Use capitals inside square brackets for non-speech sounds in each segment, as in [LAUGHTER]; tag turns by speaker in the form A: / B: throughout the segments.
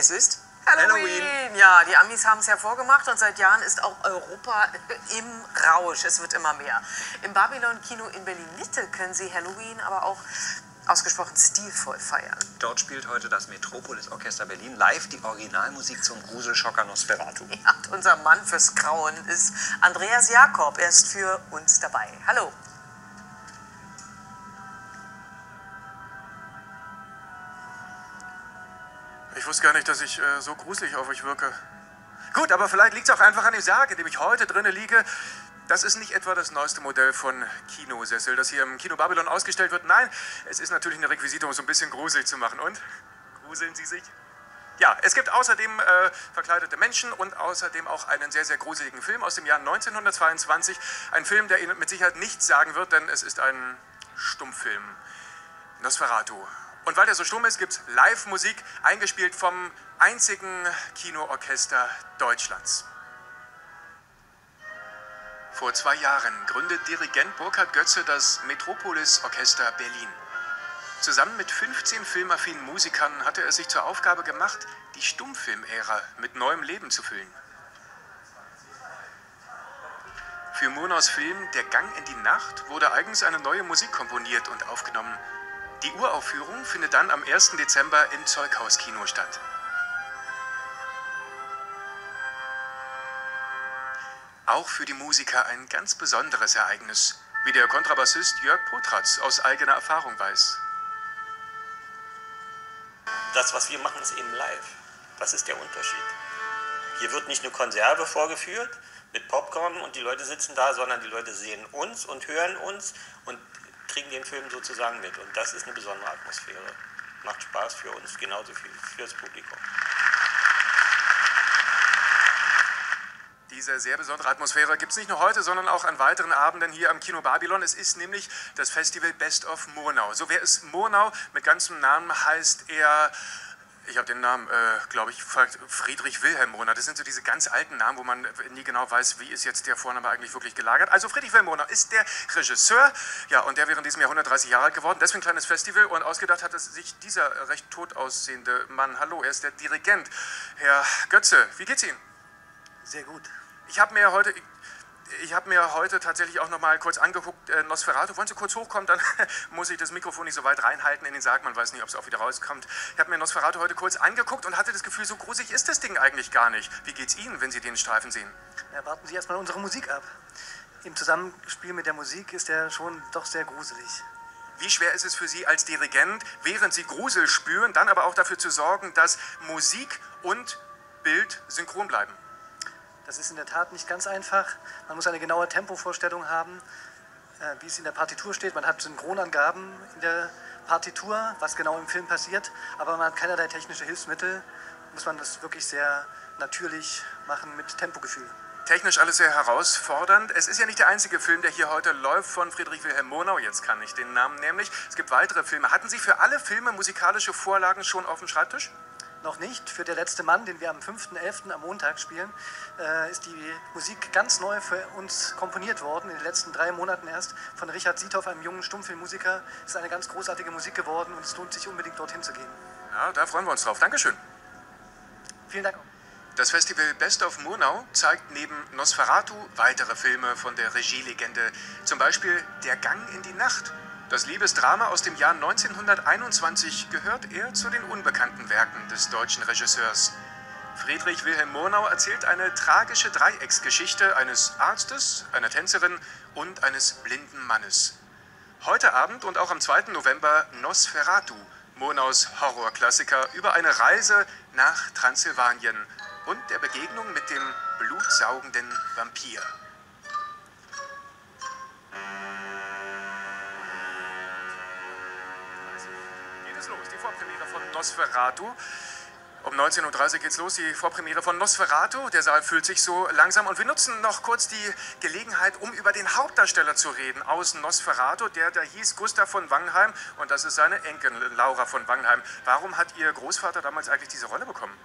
A: Es ist Halloween. Halloween. Ja, die Amis haben es hervorgemacht und seit Jahren ist auch Europa [LAUGHS] im Rausch. Es wird immer mehr. Im Babylon-Kino in Berlin-Mitte können Sie Halloween aber auch ausgesprochen stilvoll feiern.
B: Dort spielt heute das Metropolis Orchester Berlin live die Originalmusik zum Gruselschocker Nosferatu.
A: Ja, unser Mann fürs Grauen ist Andreas Jakob. Er ist für uns dabei. Hallo.
C: Wusste gar nicht, dass ich äh, so gruselig auf euch wirke. Gut, aber vielleicht liegt es auch einfach an dem Sarg, in dem ich heute drinnen liege. Das ist nicht etwa das neueste Modell von Kinosessel, das hier im Kino Babylon ausgestellt wird. Nein, es ist natürlich eine Requisite, um es ein bisschen gruselig zu machen. Und? Gruseln Sie sich? Ja, es gibt außerdem äh, verkleidete Menschen und außerdem auch einen sehr, sehr gruseligen Film aus dem Jahr 1922. Ein Film, der Ihnen mit Sicherheit nichts sagen wird, denn es ist ein Stummfilm. Nosferatu. Und weil der so stumm ist, gibt es Live-Musik, eingespielt vom einzigen Kinoorchester Deutschlands. Vor zwei Jahren gründet Dirigent Burkhard Götze das Metropolis Orchester Berlin. Zusammen mit 15 filmaffinen Musikern hatte er sich zur Aufgabe gemacht, die Stummfilmära mit neuem Leben zu füllen. Für Murnaus Film Der Gang in die Nacht wurde eigens eine neue Musik komponiert und aufgenommen. Die Uraufführung findet dann am 1. Dezember im Zeughauskino statt. Auch für die Musiker ein ganz besonderes Ereignis, wie der Kontrabassist Jörg Potratz aus eigener Erfahrung weiß.
D: Das, was wir machen, ist eben live. Das ist der Unterschied. Hier wird nicht eine Konserve vorgeführt mit Popcorn und die Leute sitzen da, sondern die Leute sehen uns und hören uns und kriegen den Film sozusagen mit. Und das ist eine besondere Atmosphäre. Macht Spaß für uns, genauso viel fürs Publikum.
C: Diese sehr besondere Atmosphäre gibt es nicht nur heute, sondern auch an weiteren Abenden hier am Kino Babylon. Es ist nämlich das Festival Best of Murnau. So wer ist Murnau? Mit ganzem Namen heißt er ich habe den Namen, äh, glaube ich, Friedrich Wilhelm Murnau. Das sind so diese ganz alten Namen, wo man nie genau weiß, wie ist jetzt der Vorname eigentlich wirklich gelagert. Also Friedrich Wilhelm Murnau ist der Regisseur, ja, und der wäre in diesem Jahr 130 Jahre alt geworden. Deswegen ein kleines Festival und ausgedacht hat es sich dieser recht tot aussehende Mann. Hallo, er ist der Dirigent, Herr Götze. Wie geht's Ihnen?
E: Sehr gut.
C: Ich habe mir heute, ich habe mir heute tatsächlich auch noch mal kurz angeguckt, äh, Nosferatu. Wollen Sie kurz hochkommen, dann [LAUGHS] muss ich das Mikrofon nicht so weit reinhalten in den Sarg. Man weiß nicht, ob es auch wieder rauskommt. Ich habe mir Nosferatu heute kurz angeguckt und hatte das Gefühl, so gruselig ist das Ding eigentlich gar nicht. Wie geht's Ihnen, wenn Sie den Streifen sehen?
E: Ja, warten Sie erstmal unsere Musik ab. Im Zusammenspiel mit der Musik ist er schon doch sehr gruselig.
C: Wie schwer ist es für Sie als Dirigent, während Sie Grusel spüren, dann aber auch dafür zu sorgen, dass Musik und Bild synchron bleiben?
E: Das ist in der Tat nicht ganz einfach. Man muss eine genaue Tempovorstellung haben, äh, wie es in der Partitur steht. Man hat Synchronangaben in der Partitur, was genau im Film passiert, aber man hat keinerlei technische Hilfsmittel. Muss man das wirklich sehr natürlich machen mit Tempogefühl.
C: Technisch alles sehr herausfordernd. Es ist ja nicht der einzige Film, der hier heute läuft von Friedrich Wilhelm Monau. Jetzt kann ich den Namen nämlich. Es gibt weitere Filme. Hatten Sie für alle Filme musikalische Vorlagen schon auf dem Schreibtisch?
E: Noch nicht. Für Der letzte Mann, den wir am 5.11. am Montag spielen, äh, ist die Musik ganz neu für uns komponiert worden, in den letzten drei Monaten erst, von Richard Siethoff, einem jungen Stummfilmmusiker. Es ist eine ganz großartige Musik geworden und es lohnt sich unbedingt dorthin zu gehen.
C: Ja, da freuen wir uns drauf. Dankeschön.
E: Vielen Dank.
C: Das Festival Best of Murnau zeigt neben Nosferatu weitere Filme von der Regielegende, zum Beispiel Der Gang in die Nacht das Liebesdrama aus dem Jahr 1921 gehört eher zu den unbekannten Werken des deutschen Regisseurs. Friedrich Wilhelm Murnau erzählt eine tragische Dreiecksgeschichte eines Arztes, einer Tänzerin und eines blinden Mannes. Heute Abend und auch am 2. November Nosferatu, Murnaus Horrorklassiker über eine Reise nach Transsilvanien und der Begegnung mit dem blutsaugenden Vampir. Vorpremiere von Nosferatu. Um 19.30 Uhr geht's los, die Vorpremiere von Nosferatu. Der Saal fühlt sich so langsam. Und wir nutzen noch kurz die Gelegenheit, um über den Hauptdarsteller zu reden aus Nosferatu. Der da hieß Gustav von Wangenheim und das ist seine Enkelin Laura von Wangenheim. Warum hat Ihr Großvater damals eigentlich diese Rolle bekommen?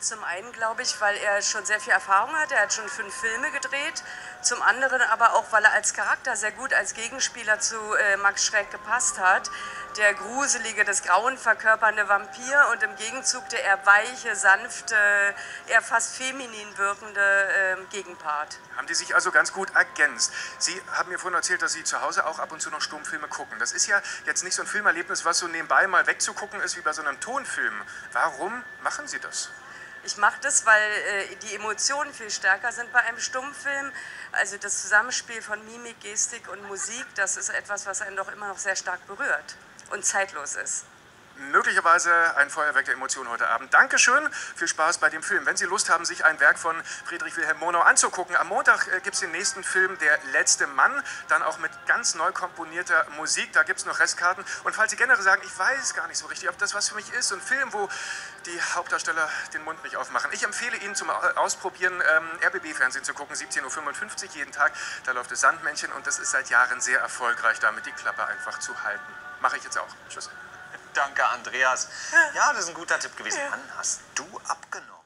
F: Zum einen glaube ich, weil er schon sehr viel Erfahrung hat. Er hat schon fünf Filme gedreht. Zum anderen aber auch, weil er als Charakter sehr gut als Gegenspieler zu äh, Max Schreck gepasst hat. Der gruselige, das Grauen verkörpernde Vampir und im Gegenzug der eher weiche, sanfte, eher fast feminin wirkende äh, Gegenpart.
C: Haben die sich also ganz gut ergänzt. Sie haben mir vorhin erzählt, dass Sie zu Hause auch ab und zu noch Stummfilme gucken. Das ist ja jetzt nicht so ein Filmerlebnis, was so nebenbei mal wegzugucken ist wie bei so einem Tonfilm. Warum machen Sie das?
F: Ich mache das, weil äh, die Emotionen viel stärker sind bei einem Stummfilm. Also das Zusammenspiel von Mimik, Gestik und Musik, das ist etwas, was einen doch immer noch sehr stark berührt und zeitlos ist
C: möglicherweise ein Feuerwerk der Emotionen heute Abend. Dankeschön, viel Spaß bei dem Film. Wenn Sie Lust haben, sich ein Werk von Friedrich Wilhelm Monau anzugucken, am Montag äh, gibt es den nächsten Film, Der letzte Mann, dann auch mit ganz neu komponierter Musik, da gibt es noch Restkarten. Und falls Sie generell sagen, ich weiß gar nicht so richtig, ob das was für mich ist, so ein Film, wo die Hauptdarsteller den Mund nicht aufmachen. Ich empfehle Ihnen zum Ausprobieren ähm, RBB-Fernsehen zu gucken, 17.55 Uhr jeden Tag. Da läuft das Sandmännchen und das ist seit Jahren sehr erfolgreich, damit die Klappe einfach zu halten. Mache ich jetzt auch. Tschüss.
B: Danke, Andreas. Ja, das ist ein guter Tipp gewesen. Wann hast du abgenommen?